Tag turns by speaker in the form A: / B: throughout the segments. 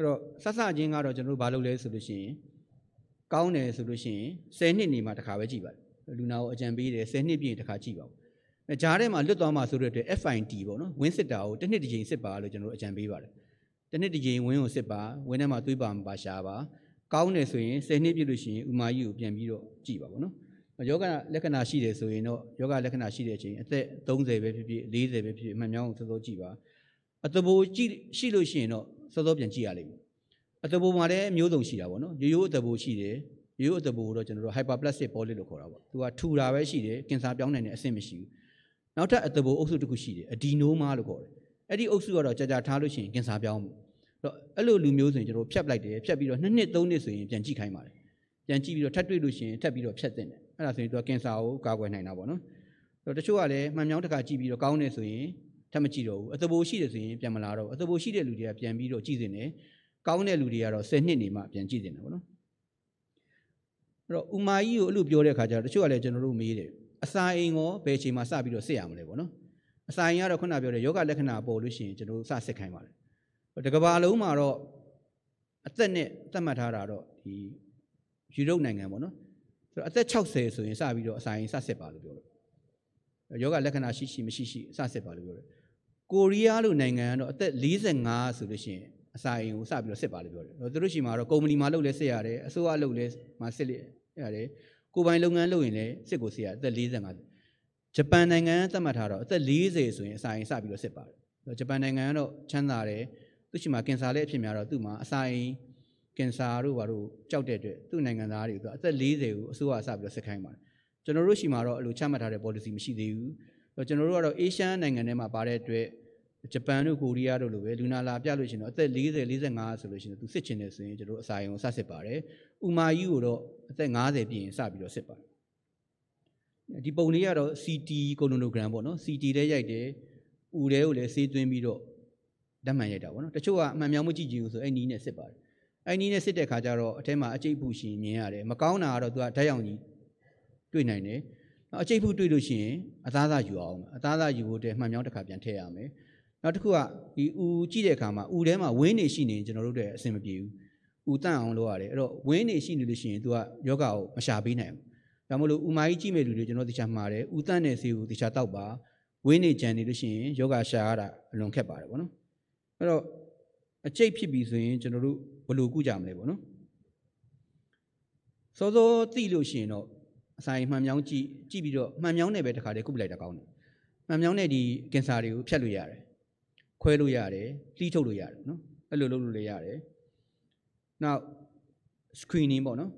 A: အဲ့တော့ဆက်စချင်းကတော့ကျွန်တော်တို့ဘာလုပ်လဲဆိုလို့ရှိရင်ကောင်းတယ်ဆိုလို့ရှိရင်10နှစ်နေမှတစ်ခါပဲကြည့်ပါတယ်လူနာကိုအကြံပေးတယ်10နှစ်ပြည့်တစ်ခါကြည့်ပါဦးအဲဂျားထဲမှာလွတ်သွားမှဆိုတဲ့အတွက် FIT ပေါ့နော်ဝင်းစစ်တာကိုတစ်နှစ်တစ်ချိန်စစ်ပါလို့ကျွန်တော်တို့အကြံပေးပါတယ်တစ်နှစ်တစ်ချိန်ဝင်းကိုစစ်ပါဝင်းထဲမှာသွေးပါမပါရှားပါကောင်းတယ်ဆိုရင်10နှစ်ပြည့်လို့ရှိရင်ဥမာကြီးကိုပြန်ပြီးတော့ကြည့်ပါပေါ့နော်ယောဂလက္ခဏာရှိတယ်ဆိုရင်တော့ယောဂလက္ခဏာရှိတဲ့အချိန်အသက်30ပဲဖြစ်ဖြစ်40ပဲဖြစ်ဖြစ်မှန်မြောင်းကိုစောစောကြည့်ပါအတဘူကြည့်ရှိလို့ရှိရင်တော့ စောစောပြန်ကြည့်ရလိမ့်မယ်အတဘူမှာလည်းမျိုးစုံရှိတာပေါ့နော်ရိုးရိုးအတဘူရှိတယ်ရိုးရိုးအတဘူကိုတော့ကျွန်တော်တို့ hyperplastic polyp လို့ခေါ်တာပေါ့သူကထူတာပဲရှိတယ်ကင်ဆာပြောင်းနိုင်တဲ့အဆင့်မရှိဘူးနောက်ထပ်အတဘူအုပ်စုတစ်ခုရှိတယ်အဒီနိုမာလို့ခေါ်တယ်အဲ့ဒီအုပ်စုကတော့ကြာကြာထားလို့ရှိရင်ကင်ဆာပြောင်းမှုတော့အဲ့လိုလူမျိုးဆိုရင်ကျွန်တော်ဖြတ်လိုက်တယ်ဖြတ်ပြီးတော့နှစ်နှစ်သုံးနှစ်ဆိုရင်ပြန်ကြည့်ခိုင်းပါတယ်ပြန်ကြည့်ပြီးတော့ထပ်တွေ့လို့ရှိရင်ထပ်ပြီးတော့ဖြတ်တင်တယ်အဲ့ဒါဆိုရင်သူကကင်ဆာကိုကာကွယ်နိုင်တာပေါ့နော်တော့တချို့ကလည်းမှန်မြောင်းတစ်ခါကြည့်ပြီးတော့ကောင်းတယ်ဆိုရင် ထပ်မကြည့်တော့ဘူးအတဘိုရှိတယ်ဆိုရင်ပြန်မလာတော့အတဘိုရှိတဲ့လူတွေကပြန်ပြီးတော့ကြည့်စင်တယ်ကောင်းတဲ့လူတွေကတော့10နှစ်နေမှပြန်ကြည့်စင်တယ်ပေါ့နော်အဲ့တော့ဥမာကြီးကိုအဲ့လိုပြောတဲ့ခါကျတော့တချို့ကလည်းကျွန်တော်တို့မေးတယ်အစာအိမ်ရောဘယ်ချိန်မှစပြီးတော့စစ်ရမလဲပေါ့နော်အစာအိမ်ကတော့ခုနပြောတဲ့ယောဂလက္ခဏာပေါ်လို့ရှိရင်ကျွန်တော်တို့စစစ်ခိုင်းပါတယ်တကဘာလုံးမှာတော့အသက်နဲ့သတ်မှတ်ထားတာတော့ဒီယူရိုပနိုင်ငံပေါ့နော်ဆိုတော့အသက်60ဆိုရင်စပြီးတော့အစာအိမ်စစစ်ပါလို့ပြောလို့ယောဂလက္ခဏာရှိရှိမရှိရှိစစစ်ပါလို့ပြောတယ် ကိုရီးယားလိုနိုင်ငံကတော့အသက်45ဆိုလို့ရှိရင်အစာအိမ်ကိုစပြီးတော့စစ်ပါလို့ပြောတယ်သူတို့ရှိမှာတော့ကုမ္ပဏီမှာလုပ်လဲစစ်ရတယ်အစိုးရလုပ်လဲမှာစစ်ရတယ်ကိုပိုင်လုပ်ငန်းလုပ်ရင်လည်းစစ်ကိုစစ်ရအသက်45ဂျပန်နိုင်ငံသတ်မှတ်ထားတော့အသက်40ဆိုရင်အစာအိမ်စပြီးတော့စစ်ပါတယ်ဂျပန်နိုင်ငံကတော့ချမ်းသာတယ်သူရှိမှာကင်ဆာလည်းအဖြစ်များတော့သူ့မှာအစာအိမ်ကင်ဆာတို့ဘာတို့ကြောက်တဲ့အတွက်သူ့နိုင်ငံသားတွေဆိုအသက်40ကိုအစိုးရအစပြီးတော့စစ်ခိုင်းပါတယ်ကျွန်တော်တို့ရှိမှာတော့အဲ့လိုချမှတ်ထားတဲ့ policy မရှိသေးဘူးကျွန်တော်တို့ကတော့ Asian နိုင်ငံထဲမှာပါတဲ့အတွက် ဂျပန်တို့ကိုရီးယားတို့လိုပဲလူနာလာပြလို့ရှိရင်တော့အသက်40 45ဆိုလို့ရှိရင်သူစစ်ချင်တယ်ဆိုရင်ကျွန်တော်တို့အစာရင်ကိုစစစ်ပါတယ်။ဥမာကြီးကိုတော့အသက်50ပြည့်ရင်စပြီးတော့စစ်ပါတယ်။ဒီပုံလေးကတော့ CT colonogram ပေါ့နော် CT ထဲရိုက်တယ်။ဥထဲကိုလည်းဆေးသွင်းပြီးတော့ဓာတ်မှန်ရိုက်တာပေါ့နော်။တချို့ကအမှန်မြောင်မှုကြည့်ကြည့်လို့ဆိုအဲ့နီးနဲ့စစ်ပါတယ်။အဲ့နီးနဲ့စစ်တဲ့ခါကျတော့အထဲမှာအကျိတ်ဖူရှင်မြင်ရတယ်။မကောင်းတာကတော့သူကဓာတ်ရောင်ကြီးတွေ့နိုင်တယ်။အကျိတ်ဖူတွေ့လို့ရှိရင်အသားသားယူအောင်အသားသားယူဖို့တည်းမှန်မြောင်းတစ်ခါပြန်ထည့်ရမယ်။ နောက်တစ်ခုကဒီဥကြည့်တဲ့အခါမှာဥထဲမှာဝင်းနေရှိနေကျွန်တော်တို့တွေအဆင်မပြေဘူးဥတန့်အောင်လုပ်ရတယ်အဲ့တော့ဝင်းနေရှိနေလို့ရှိရင် तू ကယောဂကိုမရှာပေးနိုင်ဘူးဒါမှမဟုတ်ဥမာကြီးကြည့်မဲ့လူတွေကျွန်တော်တရားမှားတယ်ဥတန့်တဲ့ဆေးကိုတရားတောက်ပါဝင်းနေကြံနေလို့ရှိရင်ယောဂရှာရတာအလွန်ခက်ပါတယ်ဗောနော်အဲ့တော့အကျိတ်ဖြစ်ပြီဆိုရင်ကျွန်တော်တို့ဘယ်လိုကုကြမလဲဗောနော်စောစောသိလို့ရှိရင်တော့အစာရင်မှန်မြောင်းကြည့်ကြည့်ပြီးတော့မှန်မြောင်းနဲ့ပဲတခါတည်းကုပလိုက်တာကောင်းတယ်မှန်မြောင်းနဲ့ဒီကင်ဆာတွေကိုဖျက်လို့ရတယ် ခွဲလို့ရတယ်လှီးထုတ်လို့ရတယ်နော်အဲ့လိုလုပ်လို့လည်းရတယ်နောက် screening ပေါ့နော်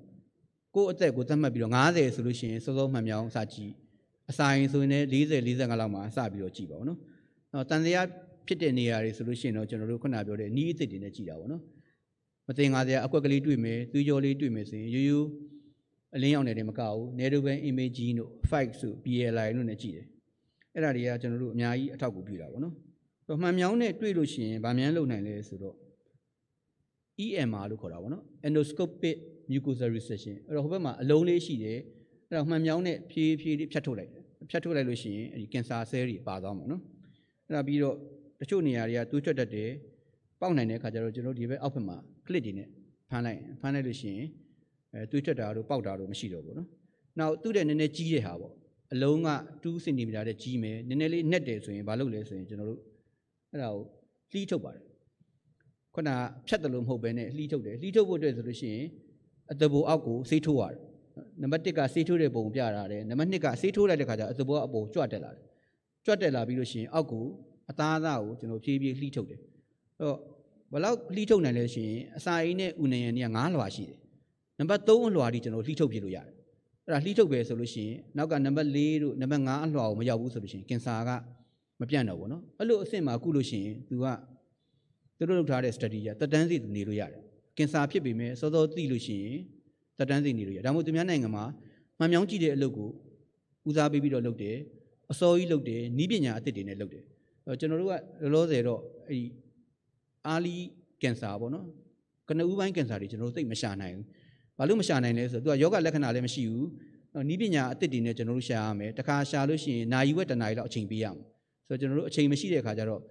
A: ကိုယ့်အသက်ကိုသတ်မှတ်ပြီးတော့90ဆိုလို့ရှိရင်စောစောမှန်မြောင်းစကြည့်အစာရင်ဆိုရင်လည်း40 45လောက်မှာစပြီးတော့ကြည့်ပါဦးနော်နောက်တန်တရားဖြစ်တဲ့နေရာတွေဆိုလို့ရှိရင်တော့ကျွန်တော်တို့ခုနပြောတဲ့နီးအစ်စ်တွေနဲ့ကြည့်တာပေါ့နော်မတင်ငါစရာအကွက်ကလေးတွေ့မယ်သွေးကြောလေးတွေ့မယ်ဆိုရင်ရိုးရိုးအလင်းရောက်နေတယ်မကဘူး narrowband imaging တို့5ဆို PLI တို့နဲ့ကြည့်တယ်အဲ့ဒါတွေကကျွန်တော်တို့အများကြီးအထောက်အကူပြုတာပေါ့နော် တော့မှန်မြောင်းနဲ့တွေ့လို့ရှိရင်ဗာမြန်လုံနိုင်လဲဆိုတော့ EMR လို့ခေါ်တာပေါ့နော် endoscopic mucosal resection အဲ့တော့ဟိုဘက်မှာအလုံးလေးရှိတယ်အဲ့တော့မှန်မြောင်းနဲ့ဖြည်းဖြည်းလေးဖြတ်ထုတ်လိုက်တယ်ဖြတ်ထုတ်လိုက်လို့ရှိရင်အဲ့ဒီကင်ဆာဆဲတွေပါသွားမှာနော်အဲ့ဒါပြီးတော့တချို့နေရာတွေကသွေးထွက်တတ်တယ်ပေါက်နိုင်တဲ့ခါကျတော့ကျွန်တော်ဒီဘက်အောက်ဘက်မှာ clip တွေနဲ့ဖမ်းလိုက်ဖမ်းလိုက်လို့ရှိရင်အဲသွေးထွက်တာတို့ပေါက်တာတို့မရှိတော့ဘူးနော်နောက်သူ့တဲ့နည်းနည်းကြီးတဲ့ဟာပေါ့အလုံးက2 cm တဲ့ကြီးမယ်နည်းနည်းလေးနှက်တယ်ဆိုရင်ဘာလုပ်လဲဆိုရင်ကျွန်တော်တို့ အဲ့ဒါကိုလှီးထုတ်ပါတယ်ခုနဖြတ်တယ်လို့မဟုတ်ဘဲနဲ့လှီးထုတ်တယ်လှီးထုတ်ဖို့အတွက်ဆိုလို့ရှိရင်အတဘူအောက်ကိုဆေးထိုးရတယ်နံပါတ်1ကဆေးထိုးတဲ့ပုံပြတာတယ်နံပါတ်2ကဆေးထိုးလိုက်တဲ့ခါကျအတဘူအပေါ်ကြွတက်လာတယ်ကြွတက်လာပြီးလို့ရှိရင်အောက်ကိုအသားသားကိုကျွန်တော်ဖြည်းဖြည်းလှီးထုတ်တယ်အဲ့တော့ဘယ်လောက်လှီးထုတ်နိုင်လဲရှိရင်အစာအိမ်နဲ့ဥနေရန်တွေက9လွှာရှိတယ်နံပါတ်3အလွှာဒီကျွန်တော်လှီးထုတ်ပြလို့ရတယ်အဲ့ဒါလှီးထုတ်ပဲဆိုလို့ရှိရင်နောက်ကနံပါတ်4တို့နံပါတ်5အလွှာကိုမရောက်ဘူးဆိုလို့ရှိရင်ကင်ဆာက မပြန့်တော့ဘူးနော်အဲ့လိုအဆင့်မှာကုလို့ရှိရင် तू ကသူတို့လုပ်ထားတဲ့ study ကတက်တန်းစီ तू နေလို့ရတယ်ကင်ဆာဖြစ်ပေမဲ့စောစောသိလို့ရှိရင်တက်တန်းစီနေလို့ရဒါမှမဟုတ်သူများနိုင်ငံမှာမှန်မြောင်းကြည့်တဲ့အလုပ်ကိုဦးစားပေးပြီးတော့လုပ်တယ်အစောကြီးလုပ်တယ်နီးပညာအသစ်တွေနဲ့လုပ်တယ်ကျွန်တော်တို့ကလောလောဆယ်တော့အဲ့ဒီအာလီကင်ဆာပေါ့နော်ကနဦးပိုင်းကင်ဆာတွေကျွန်တော်တို့သိမရှာနိုင်ဘူးဘာလို့မရှာနိုင်လဲဆိုတော့သူကယောဂလက္ခဏာလည်းမရှိဘူးနီးပညာအသစ်တွေနဲ့ကျွန်တော်တို့ရှာရမယ်တခါရှာလို့ရှိရင်နာယီဝက်တနာရီလောက်အချိန်ပေးရမယ် ဆိုတော့ကျွန်တော်တို့အချိန်မရှိတဲ့အခါကျတော့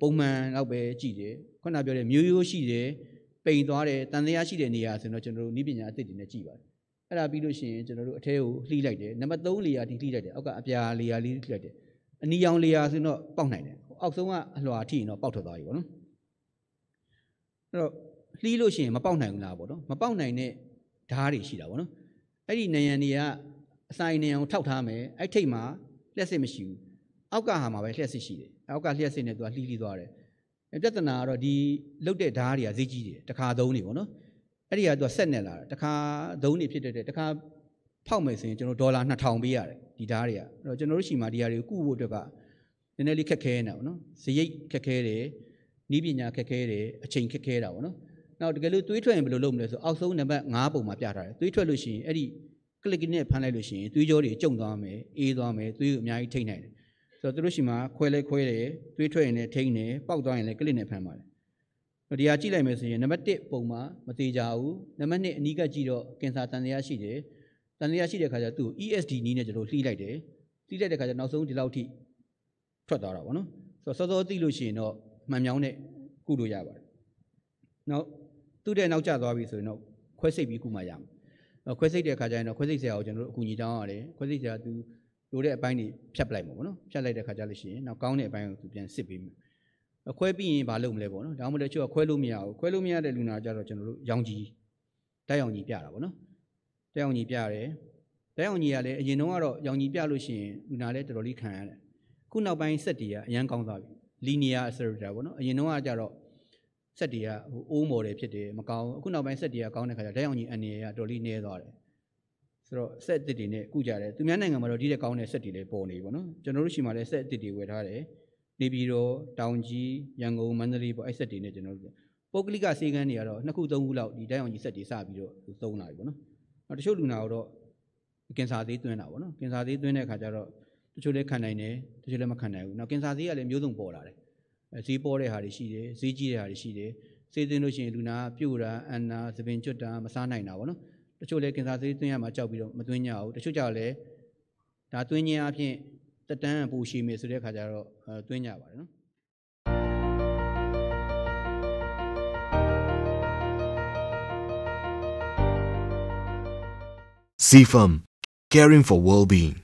A: ပုံမှန်တော့ပဲကြည့်တယ်ခုနပြောတဲ့မျိုးရိုးရှိတယ်ပိန်သွားတယ်တန်တရားရှိတဲ့နေရာဆိုရင်တော့ကျွန်တော်တို့နိပညာအသစ်တွေနဲ့ကြည့်ပါတယ်အဲ့ဒါပြီးလို့ရှိရင်ကျွန်တော်တို့အထဲကိုလှိလိုက်တယ်နံပါတ်3လေယာဒီလှိလိုက်တယ်အောက်ကအပြာလေယာလေးလှိလိုက်တယ်အနီရောင်လေယာဆိုရင်တော့ပေါက်နိုင်တယ်အောက်ဆုံးကအလွှာထိရင်တော့ပေါက်ထွက်သွားပြီပေါ့နော်အဲ့တော့လှီးလို့ရှိရင်မပေါက်နိုင်ဘူးလားပေါ့နော်မပေါက်နိုင်တဲ့ဓားတွေရှိတာပေါ့နော်အဲ့ဒီနယံတွေကအစာရင်နယံကိုထောက်ထားမယ်အဲ့ထိတ်မှာလျှက်စစ်မရှိဘူး အောက်ကဟာမှာပဲလျှက်စစ်ရှိတယ်အောက်ကလျှက်စစ်နဲ့သူကလှီးလှီးသွားတယ်ပြဿနာကတော့ဒီလုတ်တဲ့ဓားတွေကဈေးကြီးတယ်တခါသုံးနေပေါ့နော်အဲ့ဒီကသူကဆက်နေလာတာတခါသုံးနေဖြစ်တဲ့တခါဖောက်မယ်ဆိုရင်ကျွန်တော်ဒေါ်လာ2000ပေးရတယ်ဒီဓားတွေကအဲ့တော့ကျွန်တော်တို့ရှိမှဒီဟာတွေကိုကုဖို့အတွက်ကနည်းနည်းလေးခက်ခဲနေတာပေါ့နော်ဇရိတ်ခက်ခဲတယ်နီးပညာခက်ခဲတယ်အချိန်ခက်ခဲတာပေါ့နော်နောက်တကယ်လို့သွေးထွက်ရင်ဘယ်လိုလုပ်မလဲဆိုအောက်ဆုံးနံပါတ်5ပုံမှာပြထားတယ်သွေးထွက်လို့ရှိရင်အဲ့ဒီကလစ်နဲ့ဖမ်းလိုက်လို့ရှိရင်သွေးကြောတွေကျုံသွားမယ်အေးသွားမယ်သွေးကိုအများကြီးထိတ်နိုင်တယ် ဆိုတော့သူတို့ရှိမှခွဲလဲခွဲတယ်သွေးထွက်ရင်လည်းထိတ်နေပေါက်သွားရင်လည်းကလစ်နဲ့ဖမ်းပါတယ်ဒီဟာကြည့်လိုက်မယ်ဆိုရင်နံပါတ်1ပုံမှာမသေးကြဘူးနံပါတ်2အနီးကကြည့်တော့ကင်ဆာတန်တရားရှိတယ်တန်တရားရှိတဲ့ခါကျသူ့ ESD နီးနဲ့ကျွန်တော်လှီးလိုက်တယ်လှီးလိုက်တဲ့ခါကျနောက်ဆုံးဒီလောက်ထိထွက်သွားတာပေါ့နော်ဆိုတော့စောစောသိလို့ရှိရင်တော့မှန်မြောင်းနဲ့ကုလို့ရပါတယ်နောက်သူ့တဲ့နောက်ကျသွားပြီဆိုရင်တော့ခွဲစိတ်ပြီးကုမှရမယ်ခွဲစိတ်တဲ့ခါကျရင်တော့ခွဲစိတ်ဆရာကိုကျွန်တော်တို့အကူအညီတောင်းရတယ်ခွဲစိတ်ဆရာသူ လိုတဲ့အပိုင်းတွေဖြတ်ပလိုက်မှာပေါ့နော်ဖြတ်လိုက်တဲ့ခါကျလို့ရှိရင်နောက်ကောင်းတဲ့အပိုင်းကိုသူပြန်စစ်ပေးမယ်ခွဲပြီးရင်ဘာလုပ်မလဲပေါ့နော်ဒါမှမဟုတ်ချို့ကခွဲလို့မရဘူးခွဲလို့မရတဲ့လူနာကြတော့ကျွန်တော်တို့ရောင်ကြီးတက်ရောင်ကြီးပြတာပေါ့နော်တက်ရောင်ကြီးပြရတယ်တက်ရောင်ကြီးကလည်းအရင်တုန်းကတော့ရောင်ကြီးပြလို့ရှိရင်လူနာလည်းတော်တော်လေးခံရတယ်ခုနောက်ပိုင်းစက်တွေကအရန်ကောင်းသွားပြီလီနီယာအစရတာပေါ့နော်အရင်တုန်းကကြတော့စက်တွေကဟိုအိုးမော်တယ်ဖြစ်တယ်မကောင်းအခုနောက်ပိုင်းစက်တွေကကောင်းတဲ့ခါကျလက်အောင်ကြီးအနေရတော်လေးနည်းသွားတယ် ဆိုတော့စက်အစ်တွေနဲ့ကုကြတယ်သူများနိုင်ငံမှာတော့ဒီတဲ့ကောင်းတဲ့စက်တွေလည်းပေါ်နေပြီပေါ့နော်ကျွန်တော်တို့ရှိမှလည်းစက်အစ်တွေဝယ်ထားတယ်နေပြည်တော်တောင်ကြီးရန်ကုန်မန္တလေးပေါ့အဲ့စက်တွေနဲ့ကျွန်တော်တို့ပုဂ္ဂလိကစေကန်းတွေကတော့နှစ်ခုသုံးခုလောက်ဒီတိုင်းအောင်ကြီးစက်တွေစပြီးတော့သုံးလာပြီပေါ့နော်နောက်တချို့လူနာတော့ကင်ဆာသေးသွင်းတာပေါ့နော်ကင်ဆာသေးသွင်းတဲ့အခါကျတော့တချို့လည်းခံနိုင်တယ်တချို့လည်းမခံနိုင်ဘူးနောက်ကင်ဆာသေးကလည်းမျိုးစုံပေါ်လာတယ်ဈေးပေါ်တဲ့ဟာတွေရှိတယ်ဈေးကြီးတဲ့ဟာတွေရှိတယ်ဈေးသွင်းလို့ရှိရင်လူနာပြို့တာအန်နာသပင်ကျွတ်တာမစားနိုင်တာပေါ့နော်တ ချို့လည်းကင်ဆာဈေးသွင်းရမှာကြောက်ပြီးတော့မသွင်းကြဘူးတချို့ကြောက်လည်းဒါသွင်းခြင်းအပြင်တက်တန်းပူရှိမယ်ဆိုတဲ့ခါကျတော့သွင်းကြပါတယ်နော်
B: CFAM Caring for Well-being